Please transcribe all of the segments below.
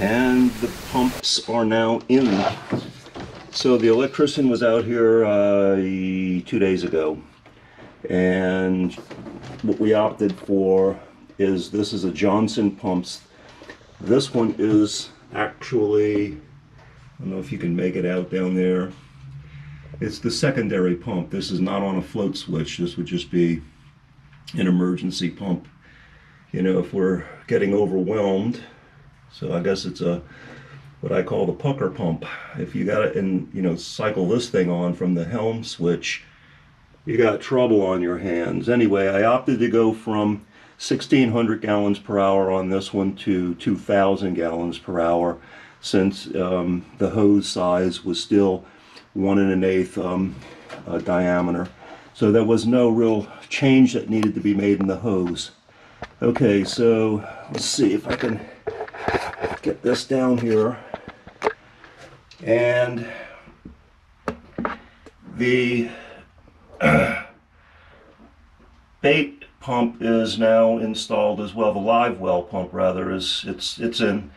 And the pumps are now in. So the electrician was out here uh, two days ago. And what we opted for is this is a Johnson pumps. This one is actually, I don't know if you can make it out down there. It's the secondary pump. This is not on a float switch. This would just be an emergency pump. You know, if we're getting overwhelmed, so I guess it's a what I call the pucker pump. If you got it and you know cycle this thing on from the helm switch, you got trouble on your hands. Anyway, I opted to go from 1600 gallons per hour on this one to 2000 gallons per hour since um, the hose size was still one and an eighth um, uh, diameter. So there was no real change that needed to be made in the hose. Okay, so let's see if I can get this down here. And the bait pump is now installed as well. The live well pump rather is it's it's in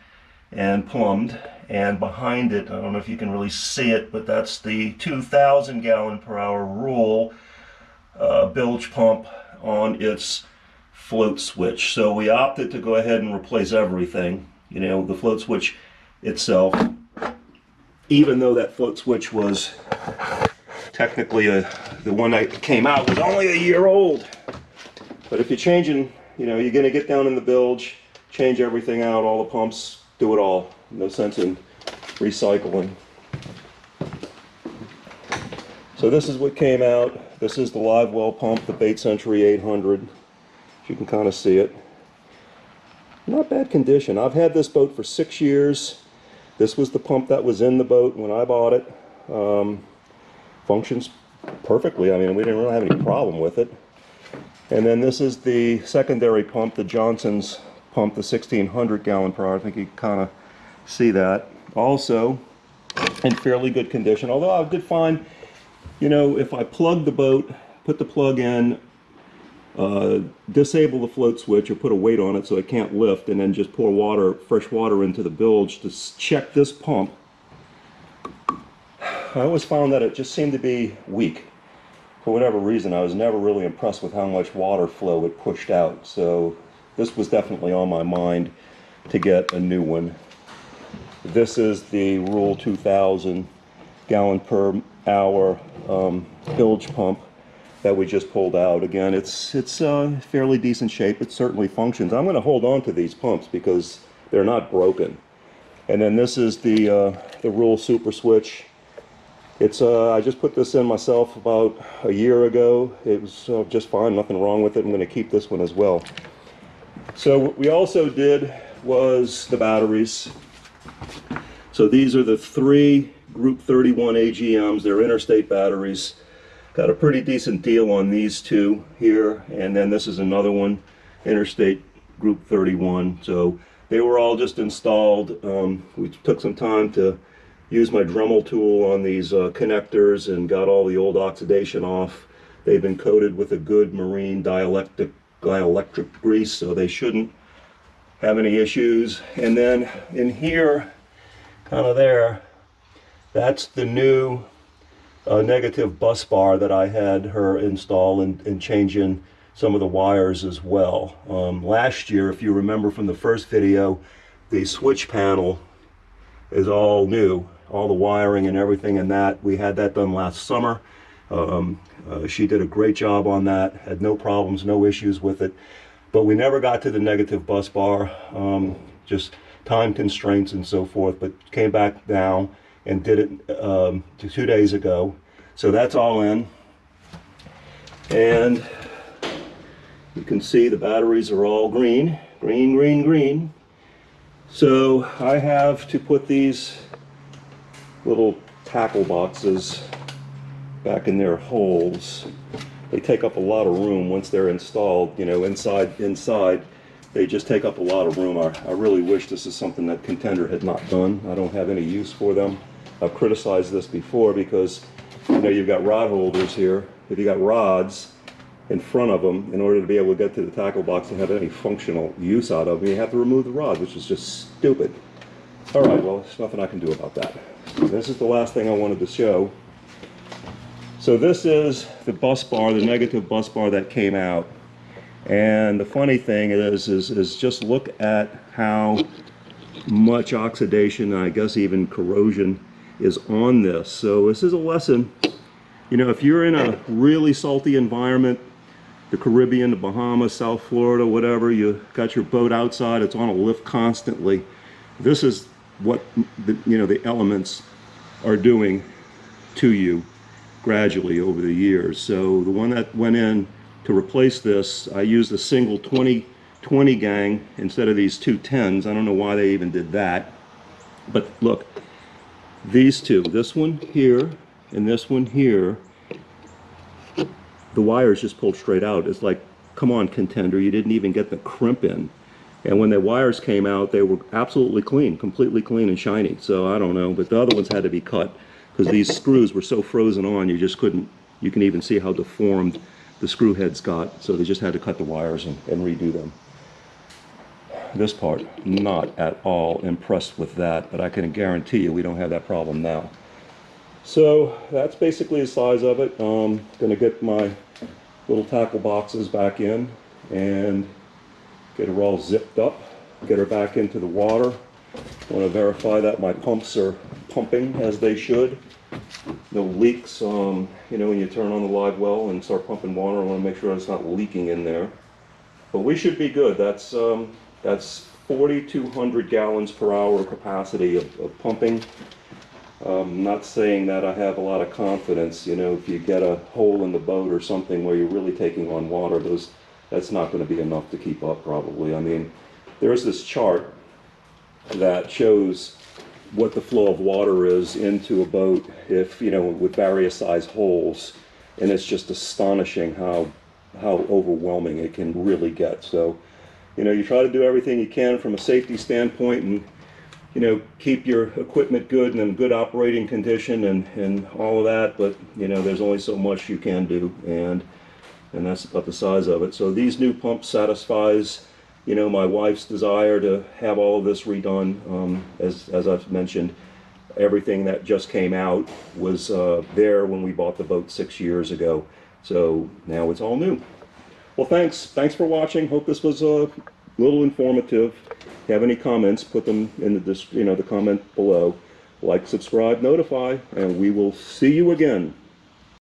and plumbed and behind it I don't know if you can really see it but that's the 2,000 gallon per hour rule uh, bilge pump on its float switch. So we opted to go ahead and replace everything. You know, the float switch itself, even though that float switch was technically a, the one that came out was only a year old. But if you're changing, you know, you're going to get down in the bilge, change everything out, all the pumps, do it all. No sense in recycling. So this is what came out. This is the live well pump, the Bait Century 800 you can kind of see it. Not bad condition. I've had this boat for six years. This was the pump that was in the boat when I bought it. Um, functions perfectly. I mean, we didn't really have any problem with it. And then this is the secondary pump, the Johnson's pump, the 1600 gallon per hour. I think you kind of see that. Also in fairly good condition, although I did find, you know, if I plug the boat, put the plug in, uh, disable the float switch or put a weight on it so it can't lift and then just pour water, fresh water into the bilge to check this pump. I always found that it just seemed to be weak. For whatever reason, I was never really impressed with how much water flow it pushed out. So this was definitely on my mind to get a new one. This is the Rule 2000 gallon per hour um, bilge pump that we just pulled out. Again, it's it's uh, fairly decent shape. It certainly functions. I'm going to hold on to these pumps because they're not broken. And then this is the uh, the Rule Super Switch. It's uh, I just put this in myself about a year ago. It was uh, just fine, nothing wrong with it. I'm going to keep this one as well. So what we also did was the batteries. So these are the three Group 31 AGMs. They're interstate batteries. Got a pretty decent deal on these two here, and then this is another one, Interstate Group 31. So they were all just installed. Um, we took some time to use my Dremel tool on these uh, connectors and got all the old oxidation off. They've been coated with a good marine dielectric, dielectric grease, so they shouldn't have any issues. And then in here, kind of there, that's the new a negative bus bar that I had her install and, and change in some of the wires as well. Um, last year, if you remember from the first video, the switch panel is all new. All the wiring and everything in that. We had that done last summer. Um, uh, she did a great job on that. Had no problems, no issues with it. But we never got to the negative bus bar. Um, just time constraints and so forth. But came back now and did it um, two days ago. So that's all in. And you can see the batteries are all green, green, green, green. So I have to put these little tackle boxes back in their holes. They take up a lot of room once they're installed, you know, inside, inside. They just take up a lot of room. I, I really wish this is something that Contender had not done. I don't have any use for them. I've criticized this before because you know you've got rod holders here. If you got rods in front of them, in order to be able to get to the tackle box and have any functional use out of them, you have to remove the rod, which is just stupid. All right, well, there's nothing I can do about that. This is the last thing I wanted to show. So this is the bus bar, the negative bus bar that came out. And the funny thing is, is, is just look at how much oxidation, I guess even corrosion, is on this. So this is a lesson. You know, if you're in a really salty environment, the Caribbean, the Bahamas, South Florida, whatever, you got your boat outside, it's on a lift constantly. This is what the, you know the elements are doing to you gradually over the years. So the one that went in to replace this, I used a single 20 20 gang instead of these two 10s. I don't know why they even did that. But look, these two, this one here and this one here, the wires just pulled straight out. It's like, come on, contender, you didn't even get the crimp in. And when the wires came out, they were absolutely clean, completely clean and shiny. So I don't know, but the other ones had to be cut because these screws were so frozen on, you just couldn't, you can even see how deformed the screw heads got. So they just had to cut the wires and, and redo them. This part, not at all impressed with that, but I can guarantee you we don't have that problem now. So that's basically the size of it. Um, gonna get my little tackle boxes back in and get her all zipped up, get her back into the water. Want to verify that my pumps are pumping as they should. No leaks. Um, you know, when you turn on the live well and start pumping water, I want to make sure it's not leaking in there. But we should be good. That's um, that's 4,200 gallons per hour capacity of, of pumping. Um, not saying that I have a lot of confidence. You know, if you get a hole in the boat or something where you're really taking on water, those that's not going to be enough to keep up probably. I mean, there's this chart that shows what the flow of water is into a boat if, you know, with various size holes. And it's just astonishing how, how overwhelming it can really get. So, you know, you try to do everything you can from a safety standpoint and, you know, keep your equipment good and in good operating condition and, and all of that. But, you know, there's only so much you can do. And, and that's about the size of it. So these new pumps satisfies, you know, my wife's desire to have all of this redone. Um, as, as I've mentioned, everything that just came out was uh, there when we bought the boat six years ago. So now it's all new. Well, thanks. Thanks for watching. Hope this was a little informative. If you have any comments, put them in the, you know, the comment below. Like, subscribe, notify, and we will see you again.